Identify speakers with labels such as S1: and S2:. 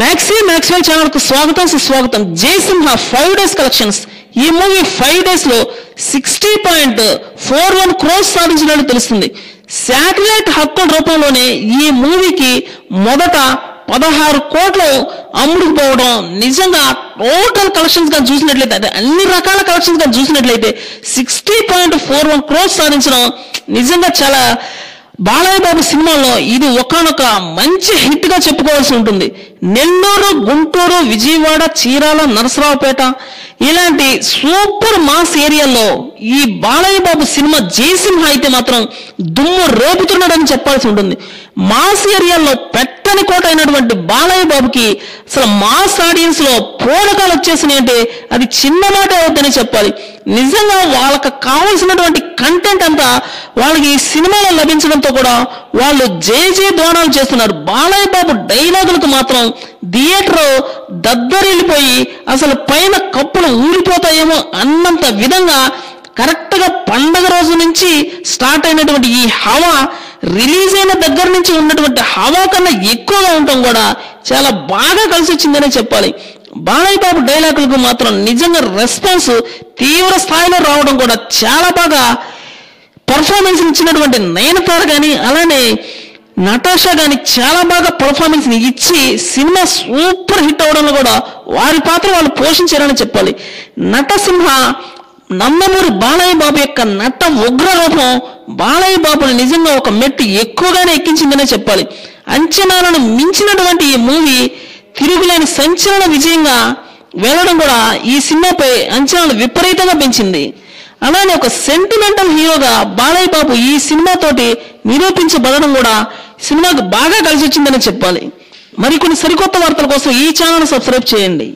S1: Maxi Maxwell ఛానల్కు స్వాగతం సుస్వాగతం. జయసింహ ఫైవ్ డేస్ కలెక్షన్స్ ఈ మూవీ ఫైవ్ డేస్లో sixty point four one crores సాధించినట్టు తెలుస్తుంది. శాటిలైట్ హక్కుల రూపంలోనే ఈ మూవీకి మొదట పదహారు కోట్లు అమ్ముడుకుపోవడం నిజంగా టోటల్ కలెక్షన్స్గా చూసినట్లయితే అదే అన్ని రకాల కలెక్షన్స్గా చూసినట్లయితే sixty point four one crores సాధించడం నిజంగా చాలా బాలయ్య బాబు సినిమాలో ఇది ఒకనొక మంచి హిట్గా చెప్పుకోవాల్సి ఉంటుంది. నెల్లూరు గుంటూరు విజయవాడ చీరాల నరసరావుపేట ఇలాంటి సూపర్ మాస్ ఏరియాలో ఈ బాలయ్య బాబు సినిమా జయసింహ అయితే మాత్రం దుమ్ము రేపుతున్నాడని చెప్పాల్సి ఉంటుంది. మాస్ ఏరియాలో పెట్టని కోట అయినటువంటి బాలయ్య బాబుకి అసలు మాస్ ఆడియన్స్లో పూనకాలు వచ్చేసినాయి అంటే అది చిన్న మాట అవుద్దని చెప్పాలి. నిజంగా వాళ్ళకి కావాల్సినటువంటి కంటెంట్ అంతా వాళ్ళకి ఈ సినిమాలో లభించడంతో కూడా వాళ్ళు జయ జయ దోణాలు చేస్తున్నారు. బాలయ్య బాబు డైలాగులకు మాత్రం థియేటర్ దద్దరిల్లిపోయి అసలు పైన కప్పులు ఊరిపోతాయేమో అన్నంత విధంగా కరెక్ట్గా పండగ రోజు నుంచి స్టార్ట్ అయినటువంటి ఈ హవా రిలీజ్ అయిన దగ్గర నుంచి ఉన్నటువంటి హవా కన్నా ఎక్కువగా ఉండటం కూడా చాలా బాగా కలిసి వచ్చిందనే చెప్పాలి. బాలయ్య బాబు డైలాగులకు మాత్రం నిజంగా రెస్పాన్స్ తీవ్ర స్థాయిలో రావడం కూడా చాలా బాగా పర్ఫార్మెన్స్ ఇచ్చినటువంటి నయనతార కానీ అలానే నటాషా కానీ చాలా బాగా పర్ఫార్మెన్స్ని ఇచ్చి సినిమా సూపర్ హిట్ అవడంలో కూడా వారి పాత్ర వాళ్ళు పోషించారని చెప్పాలి. నటసింహ నందమూరి బాలయ్య బాబు యొక్క నట ఉగ్ర రూపం బాలయ్య బాబుని నిజంగా ఒక మెట్టు ఎక్కువగానే ఎక్కించిందనే చెప్పాలి. అంచనాలను మించినటువంటి ఈ మూవీ తిరుగులేని సంచలన విజయంగా వెళ్ళడం కూడా ఈ సినిమాపై అంచనాలు విపరీతంగా పెంచింది. అలానే ఒక సెంటిమెంటల్ హీరోగా బాలయ్య బాబు ఈ సినిమాతోటి నిరూపించబడడం కూడా సినిమాకు బాగా కలిసి వచ్చిందని చెప్పాలి. మరికొన్ని సరికొత్త వార్తల కోసం ఈ ఛానల్ సబ్స్క్రైబ్ చేయండి.